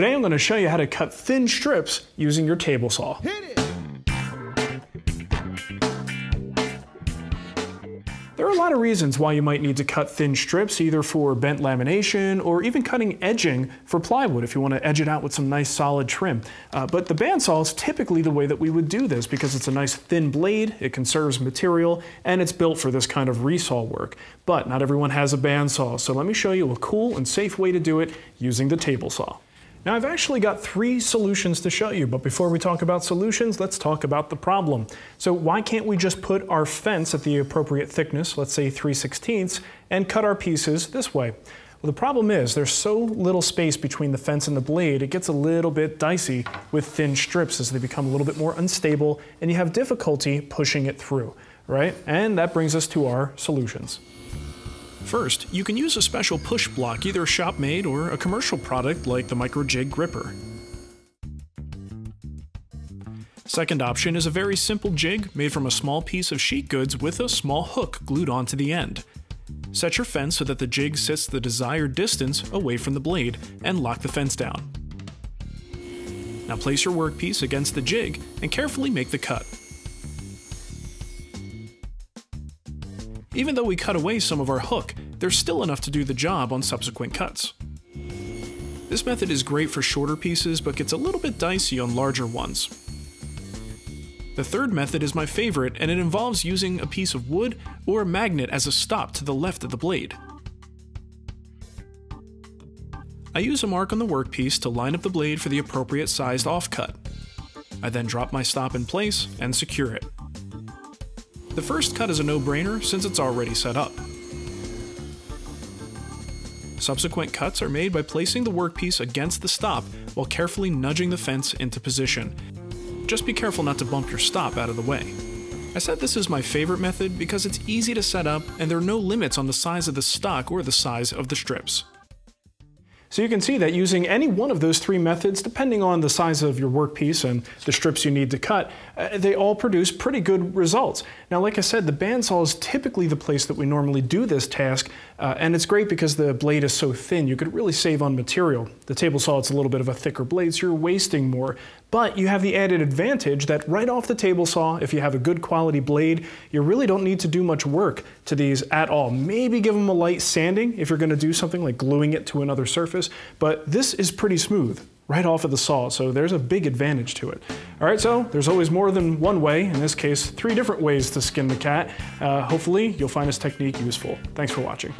Today I'm going to show you how to cut thin strips using your table saw. There are a lot of reasons why you might need to cut thin strips, either for bent lamination or even cutting edging for plywood if you want to edge it out with some nice solid trim. Uh, but the bandsaw is typically the way that we would do this because it's a nice thin blade, it conserves material, and it's built for this kind of resaw work. But not everyone has a bandsaw, so let me show you a cool and safe way to do it using the table saw. Now I've actually got three solutions to show you, but before we talk about solutions, let's talk about the problem. So why can't we just put our fence at the appropriate thickness, let's say 3 16ths, and cut our pieces this way? Well, the problem is there's so little space between the fence and the blade, it gets a little bit dicey with thin strips as they become a little bit more unstable and you have difficulty pushing it through, right? And that brings us to our solutions. First, you can use a special push block, either shop-made or a commercial product like the MicroJig Gripper. Second option is a very simple jig made from a small piece of sheet goods with a small hook glued onto the end. Set your fence so that the jig sits the desired distance away from the blade and lock the fence down. Now place your workpiece against the jig and carefully make the cut. Even though we cut away some of our hook, there's still enough to do the job on subsequent cuts. This method is great for shorter pieces, but gets a little bit dicey on larger ones. The third method is my favorite, and it involves using a piece of wood or a magnet as a stop to the left of the blade. I use a mark on the workpiece to line up the blade for the appropriate sized offcut. I then drop my stop in place and secure it. The first cut is a no-brainer since it's already set up. Subsequent cuts are made by placing the workpiece against the stop while carefully nudging the fence into position. Just be careful not to bump your stop out of the way. I said this is my favorite method because it's easy to set up and there are no limits on the size of the stock or the size of the strips. So you can see that using any one of those three methods, depending on the size of your workpiece and the strips you need to cut, uh, they all produce pretty good results. Now, like I said, the bandsaw is typically the place that we normally do this task, uh, and it's great because the blade is so thin, you could really save on material. The table saw, it's a little bit of a thicker blade, so you're wasting more. But you have the added advantage that right off the table saw, if you have a good quality blade, you really don't need to do much work to these at all. Maybe give them a light sanding if you're gonna do something like gluing it to another surface, but this is pretty smooth right off of the saw, so there's a big advantage to it. All right, so there's always more than one way, in this case, three different ways to skin the cat. Uh, hopefully, you'll find this technique useful. Thanks for watching.